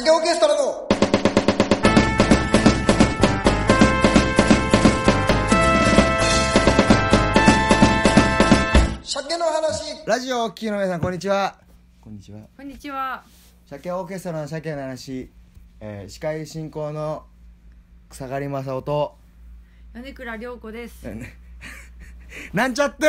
鮭オーケストラの鮭の話。ラジオをお聞きの皆さんこんにちは。こんにちは。こんにちは。鮭オーケストラの鮭の話、えー司会進行の草刈正雄と。米倉涼子です。なんちゃって。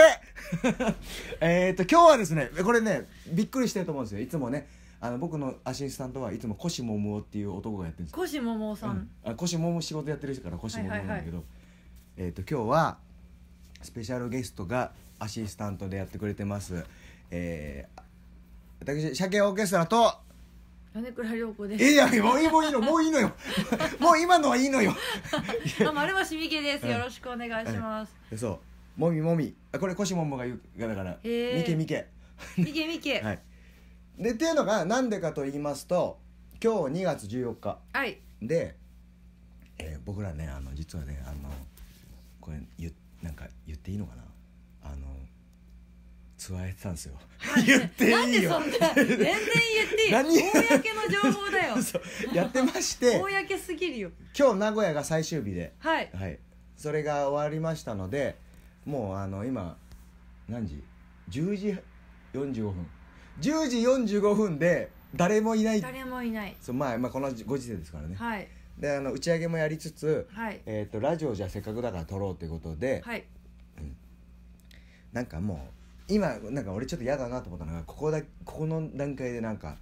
えっと今日はですねこれねびっくりしてると思うんですよ。いつもねあの僕のアシスタントはいつも腰もむおっていう男がやってるんですよコシモモさん。うんあ腰もむ仕事やってる人から腰もむはいはいはいなんだけど、えっ、と今日はスペシャルゲストがアシスタントでやってくれてますえー、私鮭オーケストラと米倉涼子です。いやもういいもういいのもういいのよ もう今のはいいのよ あ、丸橋美希です。うんよろしくお願いします。でそうもみもみあこれ腰もむが言うだからみけみけ美希美希。は はい。いでっていうのがなんでかと言いますと今日2月14日で、えー僕らねあの実はねあのこれ言なんか言っていいのかな？あのツアーやってたんですよ。言っていいよ。でそんな全然言っていい。何？公 の情報だよ。やってまして公すぎるよ。今日名古屋が最終日で、はい。はい、それが終わりましたのでもうあの今何時？10時45分10時45分で誰もいない誰もいない。そうまあ、まあこのご時世ですからね、はい。であの打ち上げもやりつつ、はい。えー、とラジオじゃせっかくだから撮ろうということで、はい。なんかもう今なんか俺ちょっと嫌だなと思ったのがここだここの段階でなんか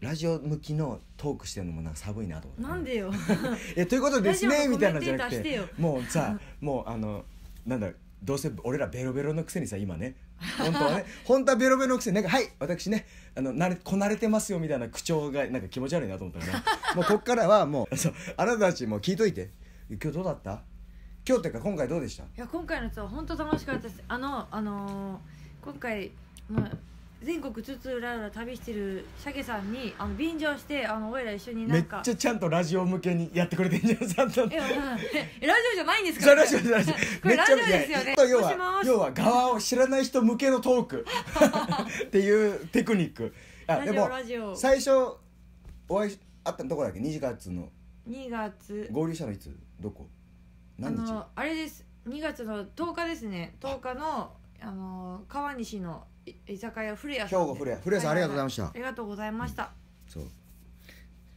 ラジオ向きのトークしてるのもなんか寒いなと思ってなんでよ。えということですねみたいなのじゃなくてもうさもうあのなんだどうせ俺らベロベロのくせにさ今ね。本当はね。本当はベロベロのくせになんか「はい私ねあの慣れこなれてますよ」みたいな口調がなんか気持ち悪いなと思ったから もうこっからはもうそうあなたたちもう聞いといて。今日どうだった？今日っていうか今回どうでした？いや今回のツアー本当楽しかったです。あのあのー今回、まあ、全国津々浦々旅してるシャケさんにあの便乗してあの俺ら一緒になめっちゃちゃんとラジオ向けにやってくれてんじゃんちゃんとええラジオじゃないんですか？ラジオラジオこれラジオですよね。いや要もしもしは要は側を知らない人向けのトークっていうテクニックあラジオでもラジオ最初お会いしあったとこだっけ2月の2月合流したのいつどこあ何日のあれです2月の10日ですね10日のあの川西のい居酒屋古谷さんで。兵庫古谷。古谷さんありがとうございました。ありがとうございました、そう。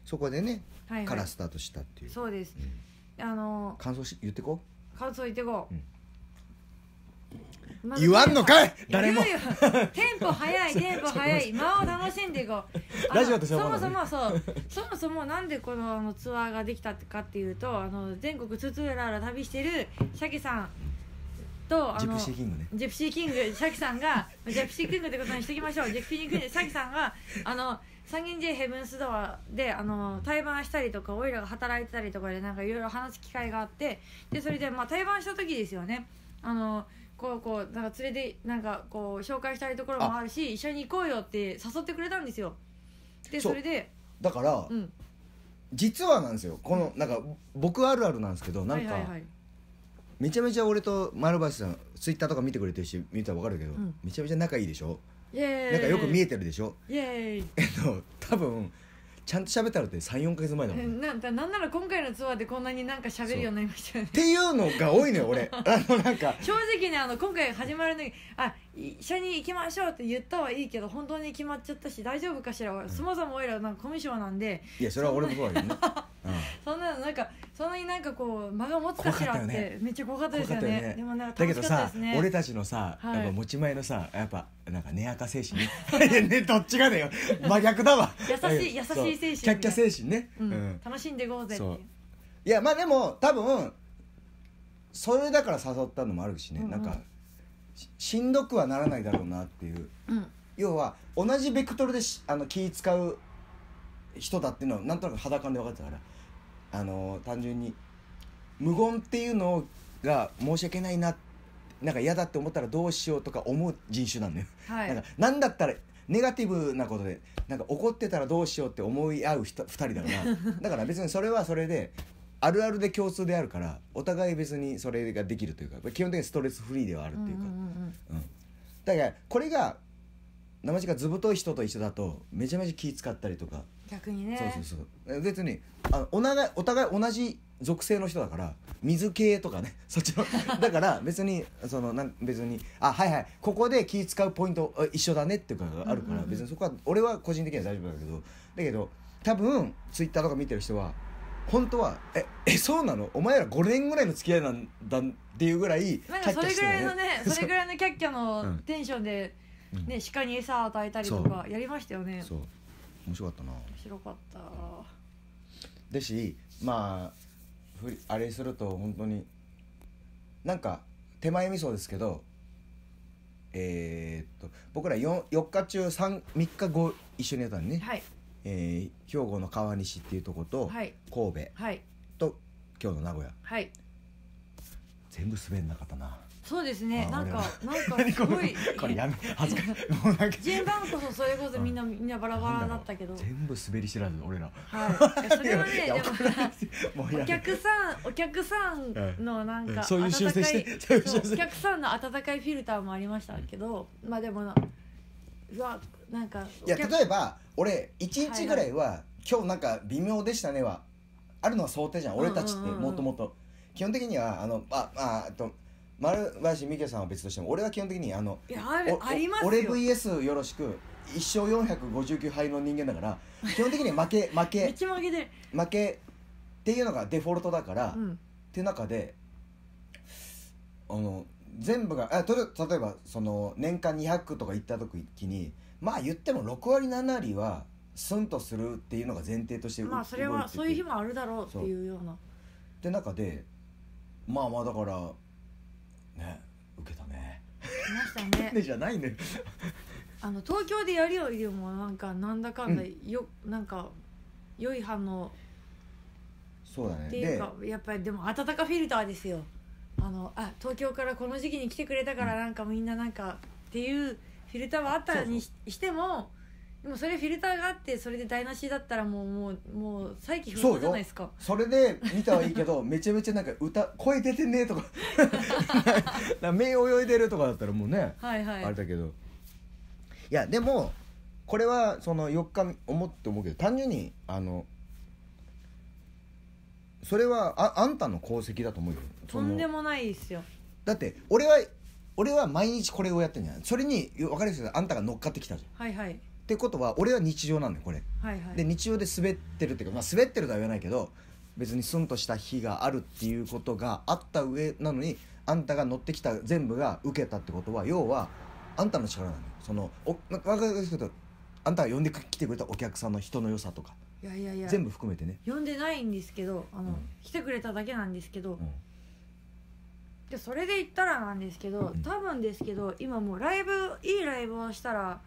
そこでねはいはい。からスタートしたっていう。そうです。うん。あの感想し言ってこ感想言ってこう、うん。まず言わんのかい！誰も。言うよテンポ早い テンポ早い。間を楽しんでいこう。あ のラジオってそういうもそもそもそう。そもそもなんでこのあのツアーができたかっていうとあの全国津々浦々旅してるシャケさんとあジのプシーキングね。ジェプシーキング。シャキさんがジェプシーキングってことにしておきましょう。ジェプシーキングシャキさんがあの三軒茶屋ヘブンスドアであの対バンしたりとかオイラが働いてたりとかでなんかいろいろ話す機会があってでそれでまあ対バンした時ですよね。あのこうこうなんか連れてなんかこう紹介したいところもあるし一緒に行こうよって誘ってくれたんですよ。でそれでだからうん。実はなんですよ。このなんか僕あるあるなんですけどなんかはいはいはいめちゃめちゃ俺と丸橋さんツイッターとか見てくれてるし見たら分かるけど、うん。めちゃめちゃ仲いいでしょ？イエーイ。なんかよく見えててるでしょ？イエーイ。えっと多分ちゃんと喋ったのって34か月前だもん、えっなんだなんなら今回のツアーでこんなになんか喋るようになりましたよね。ていうのが多いのよ俺。あのなんか。正直ねあの今回始まるのにあ一緒に行きましょうって言ったはいいけど本当に決まっちゃったし大丈夫かしら、そもそも俺らなんかコミュ障なんで。いやそれは俺もそうだけどね、うん。そんなのなんかそんなになんかこう間が持つかしらってめっちゃ怖かったですよね。ね。でもなんかだけど楽しかったさ、ですね。俺たちのさ、はい。やっぱ持ち前のさやっぱなんか根垢精神ね。いやねどっちがだよ。真逆だわ。優しい優しい精神キャッキャ精神ね、うん。うん。楽しんでいこうぜっていやまあでも多分それだから誘ったのもあるしね、うんうん。なんかししんどくはならないだろうなっていう。うん。要は同じベクトルでしあの気使う人だっていうのはなんとなく肌感で分かってたから。あの単純に無言っていうのが申し訳ないななんか嫌だって思ったらどうしようとか思う人種なんだよ、はい。なんかなんだったらネガティブなことでなんか怒ってたらどうしようって思い合う人2人だから。だから別にそれはそれであるあるで共通であるからお互い別にそれができるというか基本的にストレスフリーではあるっていうか、うんうんうん。だからこれが生地が図太い人と一緒だとめちゃめちゃ気使ったりとか。逆にね。そうそうそう。別にあのお互いお互い同じ属性の人だから水系とかね。そっちのだから別にそのなん別にあはいはい。ここで気使うポイントあ一緒だねっていうかがあるから、別にそこは俺は個人的には大丈夫だけど。だけど多分ツイッターとか見てる人は本当はええそうなの？お前ら5年ぐらいの付き合いなんだっていうぐらいなんかそれぐらいのね それぐらいのキャッキャのうん。テンションで、うん。ね鹿に餌与えたりとかやりましたよね。そう。面白かったな。面白かった。だしまあふりあれすると本当になんか手前味噌ですけどえーっと僕ら 4, 4日中 3, 3日後一緒にやったのね、はいえー兵庫の川西っていうとこと、はい。神戸はい。と今日の名古屋。はい。全部滑んなかったな。そうですね。あなんかなんか 何すごい。これやめ恥ずかしい。もうなんか J バンこそそれこそみんなみんなバラバラだったけど。全部滑り知らず俺ら。はい。いやそれはねでも お客さんお客さんのなんかうん。そういう修正してお客さんの温かいフィルターもありましたけどまあでもなうわなんかいや例えば俺1日ぐらいは、今日なんか微妙でしたねはあるのは想定じゃん。俺たちってうんうん。うんうんもともと。基本的にはあのあああと丸林美香さんは別としても俺は基本的にあのいやあるおありますよ。俺 VS よろしく一生459敗の人間だから 基本的には負け負めっけちゃ負けっていうのがデフォルトだから、っうん。ていう中であの全部があとり例えばその年間200とか行った時にまあ言っても6割7割はスンとするっていうのが前提としてまあそれはそういう日もあるだろうっていうような。って中でまあまあだからね受けたね。いましたね。ねじゃないんだよ。あの東京でやるよりもなんかなんだかんだよ、なんか良い反応。そうだね。っていうかやっぱりでも温かフィルターですよ。あのあ東京からこの時期に来てくれたからなんかみんななんかっていうフィルターはあったにししてもでもそれフィルターがあってそれで台無しだったらもうもうもう再起不能じゃないですか。それで見たはいいけどめちゃめちゃなんか歌声出てねえとか。目泳いでるとかだったらもうねはいはい。あれだけど。いやでもこれはその4日思って思うけど単純にあのそれはああんたの功績だと思うよ。とんでももないですよ。だって俺は俺は毎日これをやってんじゃない？それに分かりやすいあんたが乗っかってきたじゃん。っはいはい。てことは俺は日常なんだよこれ。はいはい。で日常で滑ってるっていうか、まあ、滑ってるとは言わないけど別にスンとした日があるっていうことがあった上なのにあんたが乗ってきた全部が受けたってことは要はあんたの力なのよ。そのお分かりやすいけどあんたが呼んできてくれたお客さんの人の良さとか。いやいやいや。全部含めてね、呼んでないんですけどあの、うん。来てくれただけなんですけど、うんでそれで言ったらなんですけどうん。多分ですけど今もうライブいいライブをしたら、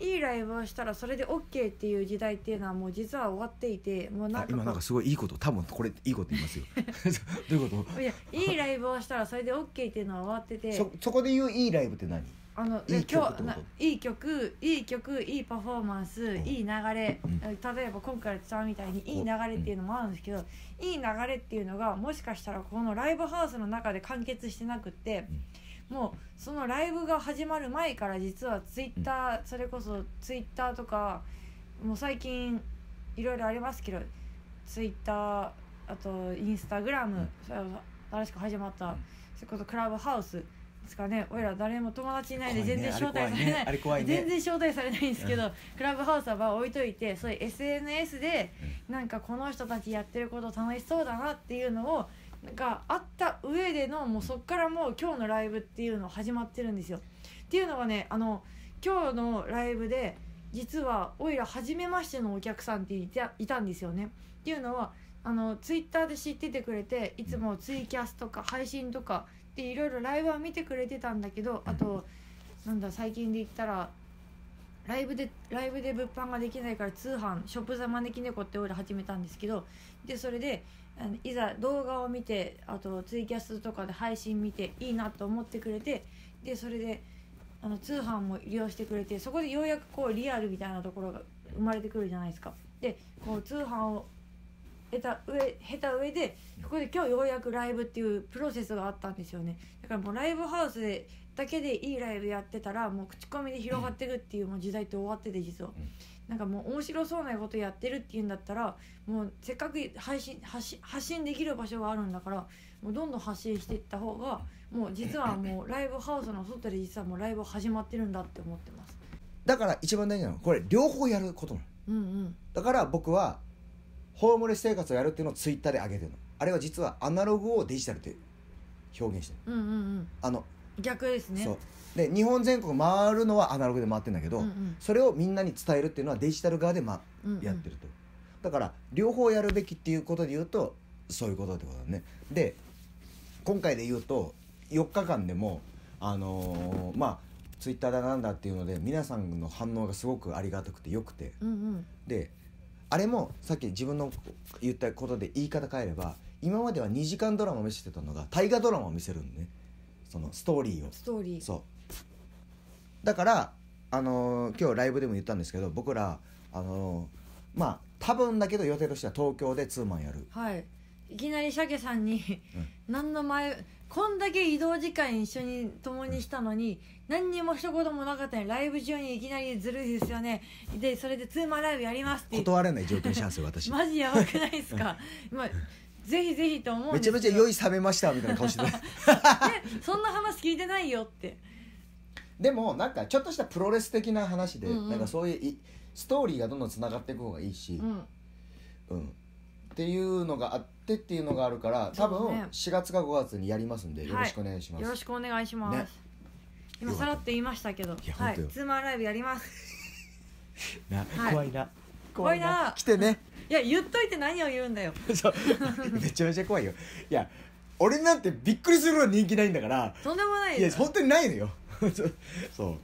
いいライブをしたらそれで OK っていう時代っていうのはもう実は終わっていてもうなんか今なんかすごいいいこと多分これいいこと言いますよ。どういうこいやいいライブをしたらそれで OK っていうのは終わってて。とそそこで言ういいライブって何？あのいい曲今日いい曲いい曲いいパフォーマンス、ん。いい流れ、うん。例えば今回のツアーみたいにいい流れっていうのもあるんですけど、いい流れっていうのがもしかしたらこのライブハウスの中で完結してなくって、もうそのライブが始まる前から実はツイッター、それこそツイッターとかもう最近いろいろありますけどツイッターあとインスタグラム、新しく始まった、うん。それこそクラブハウスですかね。俺ら誰も友達いないんで全然招待されない、あれ怖いね。あれ怖いね。全然招待されないんですけど、クラブハウスはまあ置いといてそういう SNS でなんかこの人たちやってること楽しそうだなっていうのをがあった上でのもうそっからもう今日のライブっていうの始まってるんですよ。っていうのがねあの今日のライブで実はおいら初めましてのお客さんっていたいたんですよね。っていうのはあのツイッターで知っててくれていつもツイキャスとか配信とかでいろいろライブは見てくれてたんだけどあとなんだ最近で言ったらライブでライブで物販ができないから通販ショップ・ザ・招き猫って俺ら始めたんですけどでそれであのいざ動画を見てあとツイキャスとかで配信見ていいなと思ってくれてでそれであの通販も利用してくれてそこでようやくこうリアルみたいなところが生まれてくるじゃないですか。でこう通販を得た上経た上でここで今日ようやくライブっていうプロセスがあったんですよね。だからもうライブハウスでだけでいいライブやってたらもう口コミで広がっていくっていうもう時代って終わってて実は。っなんかもう面白そうなことやってるっていうんだったらもうせっかく配信発信発信できる場所があるんだからもうどんどん発信していった方がもう実はもうライブハウスの外で実はもうライブ始まってるんだって思ってます。だから一番大事なのはこれ両方やることなの。うんうん。だから僕はホームレス生活をやるっていうのをツイッターで上げてるの。あれは実はアナログをデジタルで表現してるうんうんうん。あの逆ですね。そう。で日本全国回るのはアナログで回ってるんだけど、うんうん。それをみんなに伝えるっていうのはデジタル側で、まうんうん。やってると、だから両方やるべきっていうことで言うとそういうことってことだね。で今回で言うと4日間でもあのーまあツイッターだなんだっていうので皆さんの反応がすごくありがたくてよくて。うんうん。であれもさっき自分の言ったことで言い方変えれば今までは2時間ドラマを見せてたのが大河ドラマを見せるんでね。そのストーリーを。ストーリー。そう。だからあのー今日ライブでも言ったんですけど僕らあのーまあ多分だけど予定としては東京でツーマンやる。はいいきなり鮭さんに、何の前こんだけ移動時間一緒に共にしたのに、何にも一言もなかったのにライブ中にいきなりずるいですよね。でそれでツーマンライブやりますって断れない状況にしたんですよ私。マジやばくないですか、まあ、ぜひぜひと思うんめちゃめちゃ酔い冷めましたみたいな顔してた。で そんな話聞いてないよって。でもなんかちょっとしたプロレス的な話で、うんうん。なんかそういういストーリーがどんどんつながっていく方がいいし、うん。うん、っていうのがあってっていうのがあるから多分そうね。4月か5月にやりますんでよろしくお願いします、よろしくお願いします、ね。今さらっと言いましたけどやはい本当よ。ツーマンライブやります。なはい。怖いな。怖いな。来てね。いや言っといて何を言うんだよ。そう。めちゃめちゃ怖いよ。いや俺なんてびっくりするぐらい人気ないんだからとんでもないいや本当にないのよ。そう。そう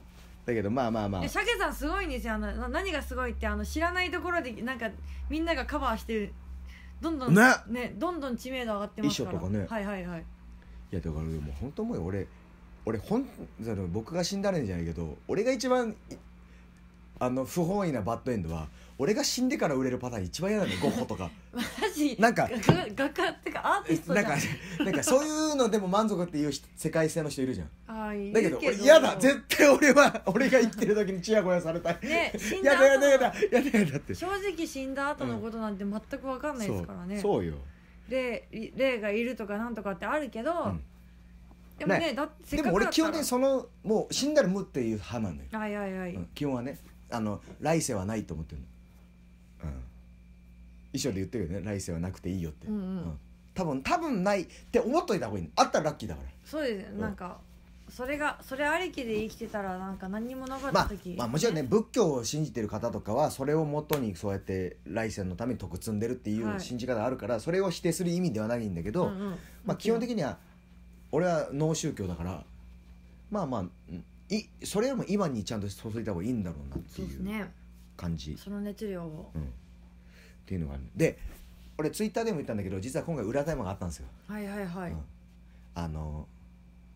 だけどまあまあまあ。えシャケさんすごいんですよ。あのな何がすごいってあの知らないところでなんかみんながカバーしてるどんどんね。どんどん知名度上がってますから。衣装とかね。はいはいはい。いやだからもう本当思うよ俺俺ほん僕が死んだらいいんじゃないけど俺が一番いあの不本意なバッドエンドは俺が死んでから売れるパターン一番嫌なんだよゴッホとか。マジ？なんか画画家ってかアーティストなんかなんかそういうのでも満足っていう人世界性の人いるじゃん。あーいだけど嫌だ。絶対俺は俺が生きてる時にチヤホヤされたい。ね死んだや後だやだやだやだやだって。正直死んだ後のことなんて全く分かんないですからね、そうそうよ。で霊がいるとかなんとかってあるけど、ん。でもねね。だでも俺基本的にそのもう死んだら無っていう派なのよ、はいはいはい、うん基本はねあの来世はないと思ってるの。うん衣装で言ってるよね。来世はなくていいよって、うんうん。多分多分ないって思っといた方がいい。のあったらラッキーだから。そうですうん。なんかそれがそれありきで生きてたらなんか何にもなかっまあた時、、まあもちろんね仏教を信じてる方とかはそれをもとにそうやって来世のために徳積んでるっていはい。う信じ方あるから、それを否定する意味ではないんだけど、うんうん。まあ基本的には俺は脳宗教だからまあまあうん。いそれよりも今にちゃんと注いだ方がいいんだろうなっていう。そうですね感じ。その熱量を。うん、っていうのがある。で俺ツイッターでも言ったんだけど実は今回裏タイマーがあったんですよ、はいはいはい、うん。あの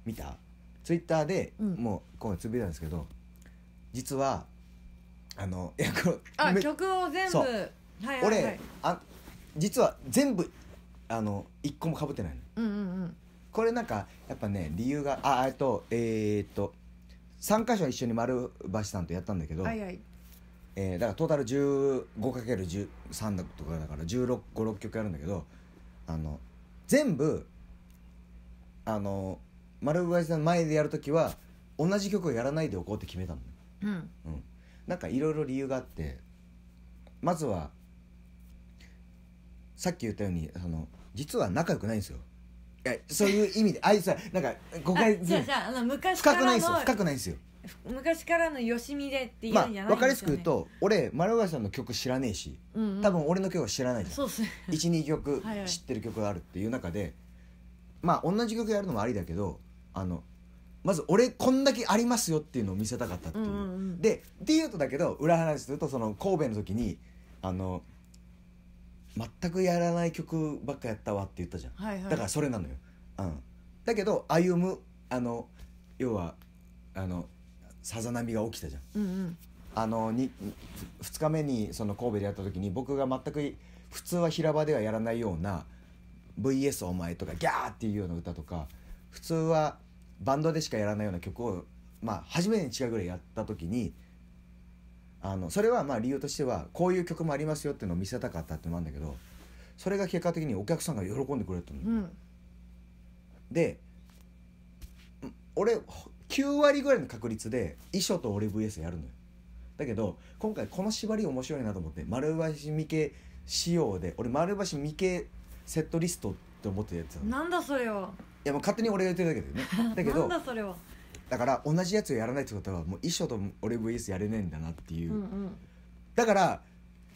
見た？ツイッターで、うん。もう今回つぶやいたんですけど実はあのいやこれあめ曲を全部。そう。はいはい俺、はい。あ実は全部あの一個もかぶってないの。うんうんうん。これなんかやっぱね理由があえっとえーっと3箇所一緒に丸橋さんとやったんだけど、はいはいえーだからトータル 15×13 だとかだから1656曲やるんだけどあの全部あの丸林さんの前でやるときは同じ曲をやらないでおこうって決めたの、うん。うん、なんかいろいろ理由があってまずはさっき言ったようにその実は仲良くないんですよ。そういう意味であいつはなんか誤あ解じゃあじゃああの昔か深くないんですよ。深くないんですよ昔からのよしみでっていまあうんじゃない分かりやすく言うですと俺丸林さんの曲知らねえしよね、うんうん。多分俺の曲は知らないじゃん。そうっすね。12曲はいはい。知ってる曲があるっていう中でまあ同じ曲やるのもありだけどあのまず俺こんだけありますよっていうのを見せたかったっていう,、うんうんうん。でっていうとだけど裏話するとその神戸の時にあの全くやらない曲ばっかやったわって言ったじゃん、はいはい。だからそれなのよ、うん、だけど歩むあの要はあのさざ波が起きたじゃん。うんうん。あのに2日目にその神戸でやった時に僕が全く普通は平場ではやらないような「VS お前」とか「ギャー」っていうような歌とか普通はバンドでしかやらないような曲をまあ初めてに違うぐらいやった時にあのそれはまあ理由としてはこういう曲もありますよっていうのを見せたかったってのもあるんだけどそれが結果的にお客さんが喜んでくれたの、うん。でん俺9割ぐらいの確率で衣装と俺 VS やるのよ。だけど今回この縛り面白いなと思って丸橋三毛仕様で俺丸橋三毛セットリストって思ってやってたの。いなんだそれは。やもう勝手に俺が言ってるだけでね。だけなどんだそれは。だから同じやつをやらないってことはもう衣装と俺 VS やれねえんだなっていう、うんうん。だから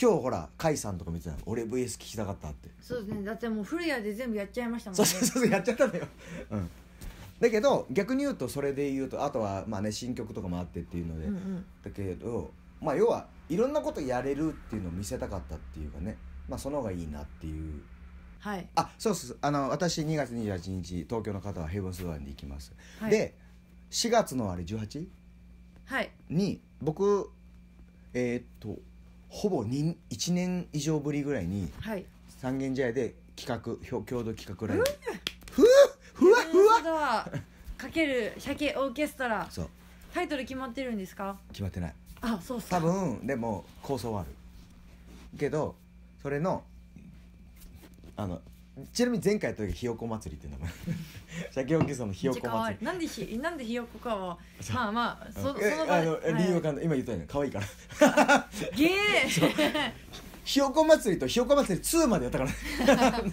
今日ほら甲斐さんとか見てたの。俺 VS 聞きたかったって。そうですね。だってもう古谷で全部やっちゃいましたもんね。そうそうそうそうやっちゃったのよ、うん、だけど逆に言うとそれで言うとあとはまあね新曲とかもあってっていうので、うんうん。だけどまあ要はいろんなことやれるっていうのを見せたかったっていうかね。まあその方がいいなっていう。はい。あそうそうあの私2月28日東京の方はヘブンスドアに行きます、はい。で4月のあれ 18? はい。に僕えーっとほぼ1年以上ぶりぐらいにはい。三軒茶屋で企画共同企画ライブ。ふうふわふわヘブンスドアかける鮭オーケストラ。そう。タイトル決まってるんですか？決まってない。あそうそう多分でも構想はある。けどそれのあのちなみに前回やった時ひよこ祭りっていうのも鮭オーケストラのひよこ祭い。なんでひなんでひよこかはまあまあそその場あのはい。理由わかんない。今言ったよね。可愛いから。ゲー！ひよこ祭りとひよこ祭り2までやったからね。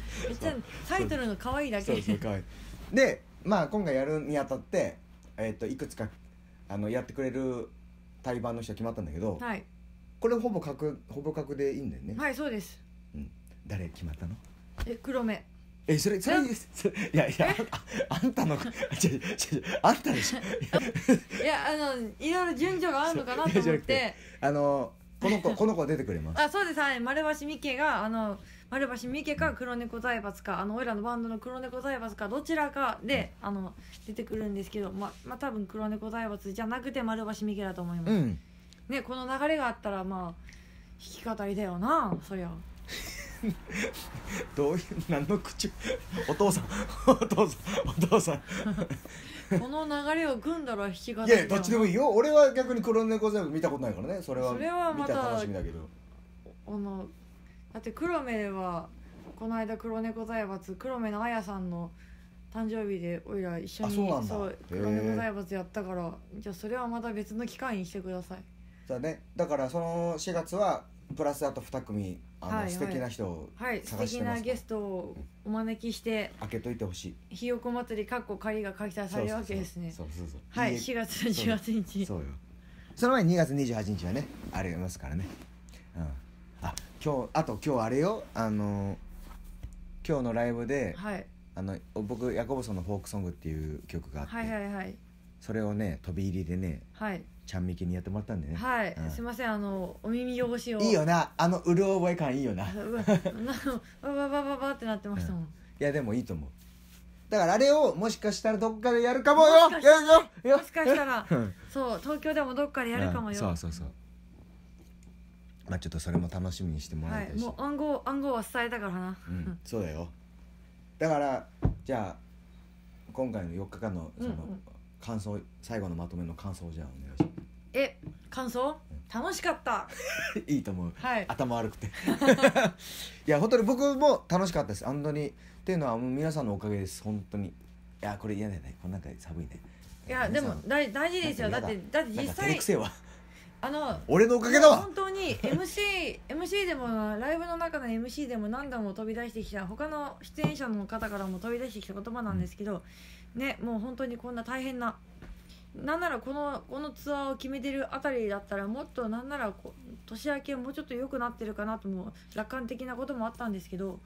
めっちゃタイトルの可愛いだけ。そうそう可愛い。でまあ今回やるにあたって、えっといくつかあのやってくれる対バンの人は決まったんだけど、はい。これほぼ確ほぼ確でいいんだよね、はいそうです。うん、誰決まったの？え黒目。えそれそれいやいやああんたの 違う違うあんたでしょ。いやあのいろいろ順序があるのかなと思って。てあのこの子 この子出てくれます。あそうです。はい。丸橋美家があの丸橋美家か黒猫財閥かあの俺らのバンドの黒猫財閥かどちらかであの出てくるんですけどままあ多分黒猫財閥じゃなくて丸橋美家だと思います、うん。ねこの流れがあったらまあ弾き語りだよなそりゃ。どういう何の口お父さんお父さんお父さん。この流れを組んだら弾き語りいやどっちでもいいよ。俺は逆に黒猫全部見たことないからね。それはそれはまた見たら楽しみだけど。あのだって黒目はこの間黒猫財閥黒目のあやさんの誕生日でおいら一緒にあそうなんだ。へー黒猫財閥やったからじゃあそれはまた別の機会にしてください。だねだからその4月はプラスあと2組あの、はいはい。素敵な人をはい素探してます敵なゲストをお招きして開けといてほしい。ひよこ祭りかっこ仮が開催されるわけですね。そうそうそうはいい4月18日そうよその前に2月28日はねありますからねうんあ今日あと今日あれよ。あの今日のライブで、はい。あの僕ヤコブソンのフォークソングっていう曲があって、はいはいはい。それをね飛び入りでねはい。ちゃんみきにやってもらったんでね。はい、うん。すいません。あのお耳汚しを。いいよな。あのうる覚え感いいよな。うわなわわわわわってなってましたもん、いやでもいいと思うだからあれをもしかしたらどっかでやるかもよもしかしたらよよよもしかしたらうんそう東京でもどっかでやるかもうんよ、そうそうそうまあちょっとそれも楽しみにしてもらはいいたいし、もう暗号暗号は伝えたからな、うん、そうだよ。だからじゃあ今回の4日間のそのうん。うん感想、最後のまとめの感想をじゃあお願いしまえ感想？楽しかった。す いいと思う。はい。頭悪くて。いや本当に僕も楽しかったです。本当に。っていうのはもう皆さんのおかげです。本当に。いやこれ嫌だよね。この中寒いね。いやでも大大事ですよ。だなんかってだって実際あの俺のおかげだわ。本当に MC, MC でもライブの中の MC でも何度も飛び出してきた他の出演者の方からも飛び出してきた言葉なんですけど、ねもう本当にこんな大変ななんならこのこのツアーを決めてるあたりだったらもっとなんならこう年明けもうちょっと良くなってるかなとも楽観的なこともあったんですけど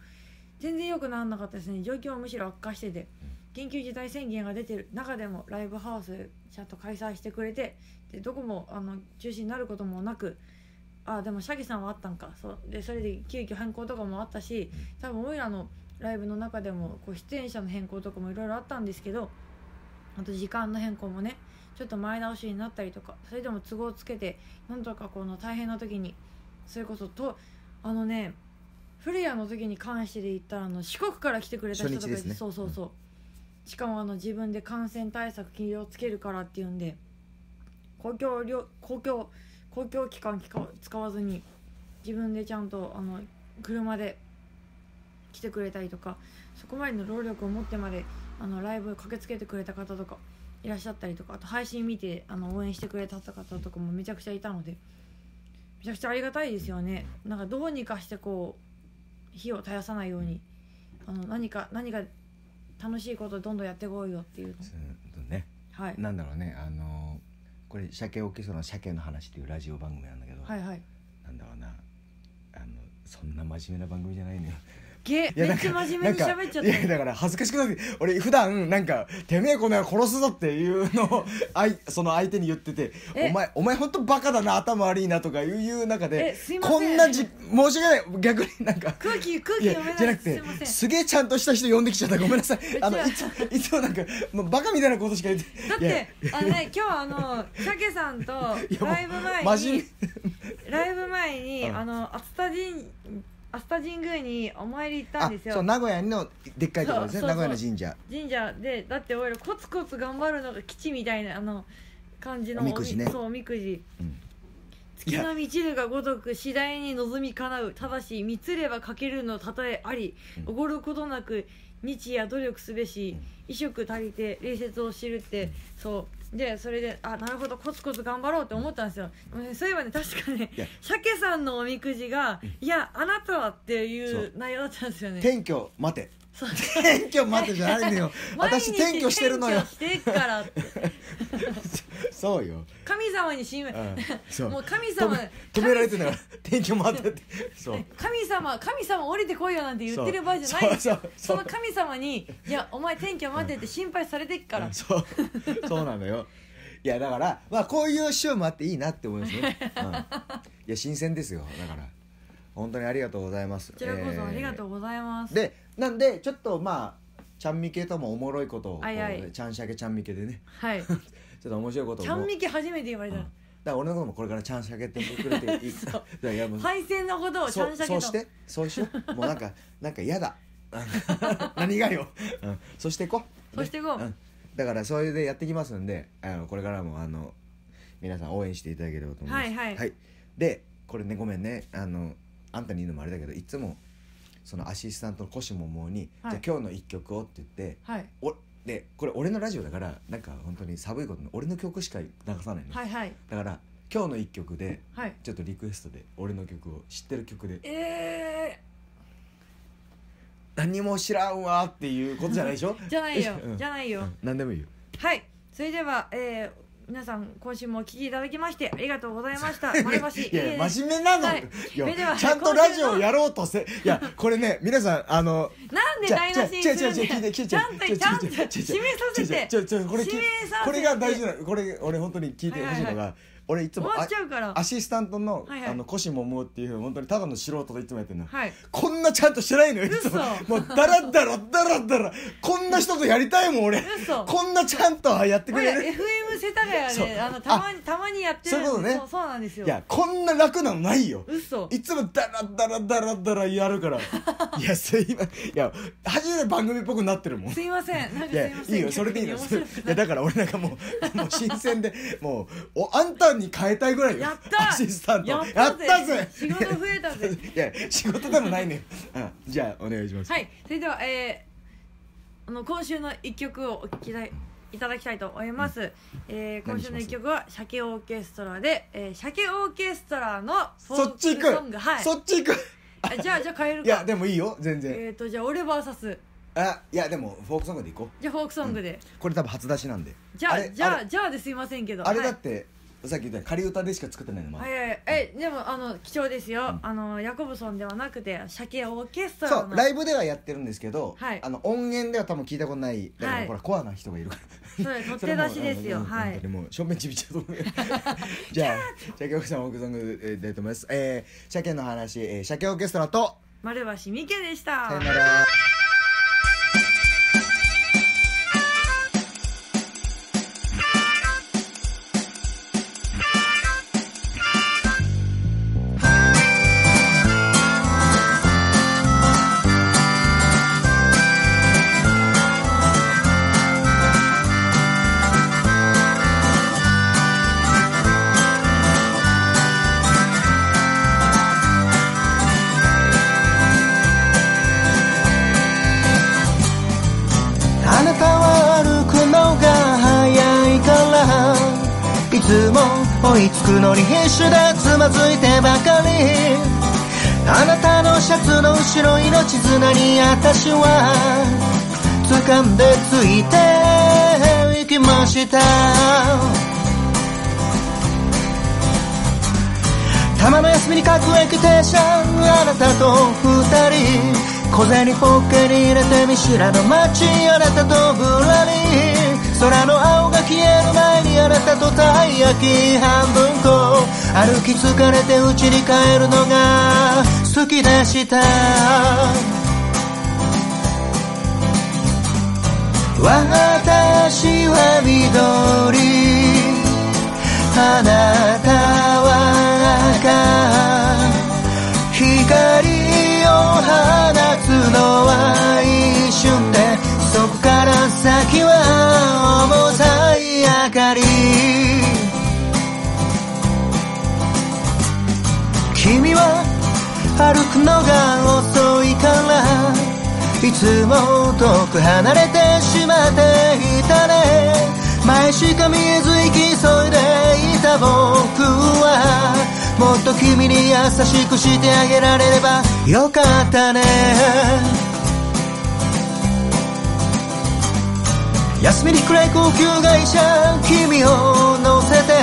全然良くならなかったですね。状況はむしろ悪化してて緊急事態宣言が出てる中でもライブハウスちゃんと開催してくれてでどこもあの中止になることもなくあでもシャギさんはあったんか。そう。でそれで急遽変更とかもあったし多分俺らのライブの中でもこう出演者の変更とかもいろいろあったんですけどあと時間の変更もねちょっと前倒しになったりとかそれでも都合つけてなんとかこの大変な時にそれこそとあのね古谷の時に関してで言ったらあの四国から来てくれた人とかね。そうそうそう、しかもあの自分で感染対策気をつけるからっていうんで公共公共公共機関使わ使わずに自分でちゃんとあの車で来てくれたりとかそこまでの労力を持ってまであのライブ駆けつけてくれた方とかいらっしゃったりとかあと配信見てあの応援してくれた方とかもめちゃくちゃいたのでめちゃくちゃありがたいですよね。なんかどうにかしてこう火を絶やさないようにあの何か何か楽しいことをどんどんやっていこうよっていうの。ね。はい。なんだろうね。あのこれ鮭オーケストラの鮭の話っていうラジオ番組なんだけど、はいはい。なんだろうな。あのそんな真面目な番組じゃないのよげめっちゃ真面目に喋っちゃっいやだから恥ずかしくなって俺普段なんか「てめえこの野郎殺すぞ」っていうのを あいその相手に言ってて「え？お前お前本当バカだな頭悪いな」とかいういう中えですいません。こんなじ申し訳ない。逆になんかた空気空気いや読めじゃないくてなすいません。すげえちゃんとした人呼んできちゃった。ごめんなさい。あのいついつもなんかもうバカみたいなことしか言ってだっいや。てあのね今日あの鮭さんといやもうライブ前真面にライブ前に、うん。あの熱田神熱田神宮にお参り行ったあんですよ。そう名古屋のでっかいところですね。名古屋の神社。神社でだって俺らコツコツ頑張るのが基地みたいなあの感じのおみくじね。そうおみくじ。うん。月の満ちるが如く次第に望み叶う。ただし満つればかけるのたとえありうん。おごることなく日夜努力すべし衣食足りて礼節を知るってそうでそれであなるほどコツコツ頑張ろうって思ったんですよ。そういえばね確かね鮭さんのおみくじが「いやあなたは」っていそうう。内容だったんですよね。転居待て 転居待てじゃないのよ。私転居してるのよ。転居してっからってそうよ。神様に信う頼う。もう神止様め止められてんだから転居待てってそう。神様神様降りてこいよなんて言ってる場合じゃない。ですそうそうそう。その神様に「いやお前天気を待って」って心配されてっから。そう。そうなのよ。いやだからまあこういう週もあっていいなって思いますね、うん、いや新鮮ですよ。だから本当にありがとうございます。こちらこそありがとうございます、でなんでちょっとまあちゃんみけともおもろいことをはいはい。ちゃんしゃけちゃんみけでね。はい。ちょっと面白いことをちゃんみき初めて言われた、うん。だから俺のこともこれからちゃんしゃけってくれていい いやもう配線のことをちゃんしゃけと。そうしてそうしよう。もうなんか なんか嫌だ。何がよ、うん、そしていこう。そしていこう。ねん。だからそれでやっていきますんであのこれからもあの皆さん応援していただければと思います。はい。はい。でこれねごめんね。あのあんたに言うのもあれだけどいつもそのアシスタントのコシモモに、はい。じゃあ今日の一曲をって言ってはい。おでこれ俺のラジオだからなんか本当に寒いことに俺の曲しか流さないの、はいはい。だから今日の一曲ではい。ちょっとリクエストで俺の曲を知ってる曲で。え何も知らんわっていうことじゃないでしょ？ー、じゃないよ、うん。じゃないよ、うん。何でもいいよ。はい。それではえー、皆さん今週もお聞きいただきましてありがとうございました。真面目なの、はい。ちゃんとラジオをやろうとせいやこれね皆さんあのなんで台無しにするんだよ。ちゃんとちゃんと指名させて。これこれが大事なこれ俺本当に聞いてほしいのが、はいはい俺いつも終わっちゃうから。あアシスタントの,、はいはい。あのコシモムっていう本当にただの素人でいつもやってるの、はい。こんなちゃんとしてないのよ。いつも。嘘。もうダラダラダラダラ。こんな人とやりたいもん俺。嘘。こんなちゃんとやってく俺れる FM 世田谷そう。であのたまにたまにやってる。そういうことね。そうそうなんですよ。いやこんな楽なのないよ。嘘。いつもダラダラダラダラやるから。いやすいまいや初めて番組っぽくなってるもん。すいません。なんかいやすいません。いいよ。それでいいの。逆に面白くいやだから俺なんかもうもう新鮮でもうおあんたに変えたいぐらいよやったアシスタント。ややっったたぜ。仕事増えたぜ。いや仕事でもないねうん。じゃあお願いします。はい。それではえー、あの今週の一曲をお聴きいたいただきたいと思います、えー、今週の一曲は鮭オーケストラで、えー、鮭オーケストラのフォーそっち行クソングはい。くそっち行く。あじゃあじゃあ変えるか。いやでもいいよ全然。えっ、ー、とじゃあ俺 VS あいやでもフォークソングでいこう。じゃあフォークソングで、これ多分初出しなんで。じゃあれじゃあれ。じゃあですいませんけど。あれだはい。ってさっき言った仮歌でしか作ってないのまだ。はいはいえでもあの貴重ですよ、ん。あのヤコブソンではなくて鮭オーケストラそのうライブではやってるんですけど、はい。あの音源では多分聞いたことない。だから、はい。ほらコアな人がいるから。それ取って出しですよ。はいうん本当にもう正面ちびっちゃうと思う じゃあ鮭オーケストラのオーケソングえーでと思います。えー、鮭の話、えー、鮭オーケストラと丸橋美希でした。さよならいつくのに必死でつまずいてばかり。あなたのシャツの後ろ命綱に私は掴んでついていきました。たまの休みに各駅停車あなたと二人。小銭ポッケに入れて見知らぬ街あなたとぶらり。空の青が消える前にあなたとたい焼き半分こ歩き疲れて家に帰るのが好きでした。私は緑。あなたは赤。光を放つのは一瞬でそこから先は重たい明かり。君は歩くのが遅いからいつも遠く離れてしまっていたね。前しか見えず行き急いでいた僕はもっと君に優しくしてあげられればよかったね。休みに暗い高級会社君を乗せて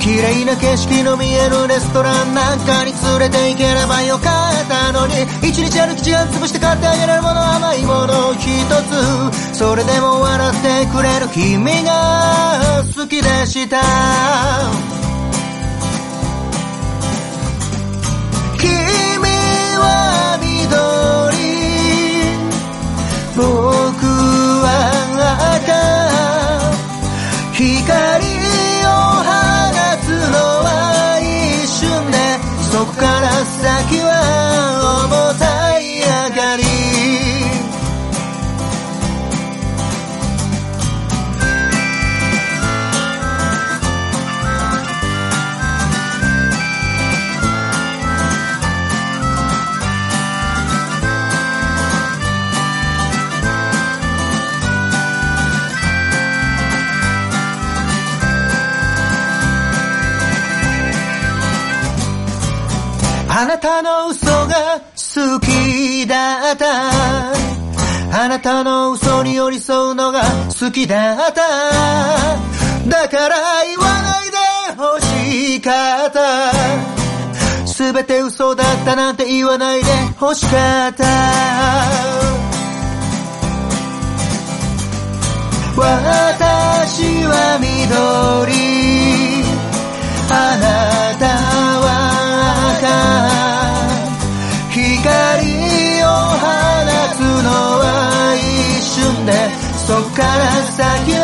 綺麗な景色の見えるレストランなんかに連れて行ければよかったのに。一日歩き時間潰して買ってあげられるもの甘いもの一つそれでも笑ってくれる君が好きでした。から先は嘘に寄り添うのが好きだった。だから言わないで欲しかったすべて嘘だったなんて言わないで欲しかった。私は緑。あなたは赤。光を放つの。から先